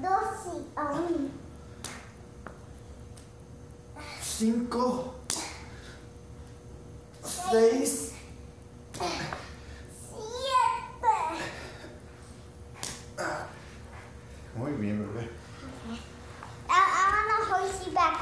Doce. Um. Cinco. Seis. Siete. Muy bien, bebé. Ahora no voy a ir para